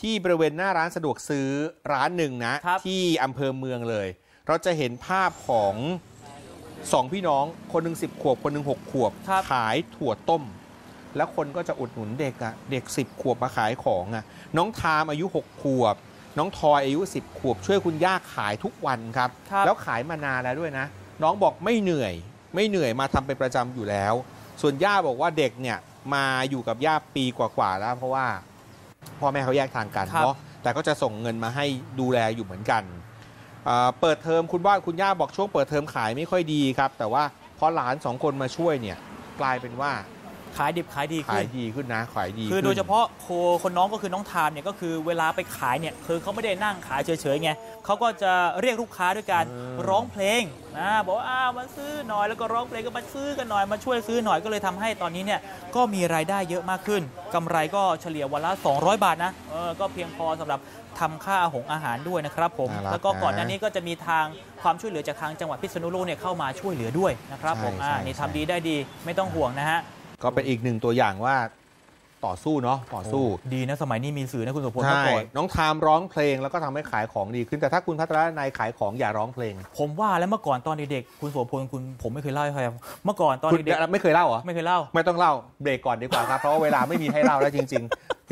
ที่บริเวณหน้าร้านสะดวกซื้อร้านหนึ่งนะครับที่อำเภอเมืองเลย เราจะเห็นภาพของสองพี่น้องคนหนึ่งสิบขวบ คนหนึ่งหกขวบครับขายถั่วต้ม แล้วคนก็จะอุดหนุนเด็กอะเด็ก10ขวบมาขายของอะน้องทามอายุ6ขวบ น้องทอยอายุ10ขวบ ช่วยคุณย่าขายทุกวันครับครับแล้วขายมานานแล้วด้วยนะ น้องบอกไม่เหนื่อย ไม่เหนื่อยมาทำเป็นประจำอยู่แล้ว ส่วนย่าบอกว่าเด็กเนี่ยมาอยู่กับย่าปีกว่าๆแล้ว เพราะว่า พ่อแม่เขาแยกทางกันครับ เนาะแต่ก็จะส่งเงินมาให้ดูแลอยู่เหมือนกันเอ่อเปิดเทอมคุณว่าคุณย่าบอกช่วงเปิดเทอมขายไม่ค่อยดีครับ แต่ว่าพอหลานสองคนมาช่วยเนี่ยกลายเป็นว่า ขายดิบขายดีขาขึ้ยนดีขึ้นนะขายดีคือขึ้นโดยเฉพาะโคคนน้องก็คือน้องทามเนี่ยก็คือเวลาไปขายเนี่ยคือเขาไม่ได้นั่งขายเฉยๆไงเขาก็จะเรียกลูกค้าด้วยการเออร้องเพลงนะบอกว่าอ้าวมาซื้อหน่อยแล้วก็ร้องเพลงก็มาซื้อกันหน่อยมาช่วยซื้อหน่อยก็เลยทำให้ตอนนี้เนี่ยก็มีรายได้เยอะมากขึ้นกำไรก็เฉลี่ยวันละ 200 บาทนะเออก็เพียงพอสำหรับทำค่าอาหงอาหารด้วยนะครับผม น่ารักแล้วก็ก่อนหน้านะ นี้ก็จะมีทางความช่วยเหลือจากทางจังหวัดพิษณุโลกเนี่ยเข้ามาช่วยเหลือด้วยนะครับผมใช่อ่าใช่นี่ใช่ ทำดีได้ดีไม่ต้องห่วงนะฮะ ก็เป็นอีกหนึ่งตัวอย่างว่าต่อสู้เนาะต่อสู้ ดีนะสมัยนี้มีสื่อนะคุณสุพลใช่เมื่อก่อนน้องทามร้องเพลงแล้วก็ทำให้ขายของดีขึ้นแต่ถ้าคุณพัฒนายขายของอย่าร้องเพลง ผมว่าแล้วเมื่อก่อนตอนเด็กๆคุณโสพลคุณผมไม่เคยเล่าให้ใครฟังเมื่อก่อนตอนคุณเด็กไม่เคยเล่าเหรอๆไม่เคยเล่า ไม่ต้องเล่าเบรกก่อนดีกว่าครับเพราะว่าเวลาไม่มีให้เล่าแล้วจริงๆ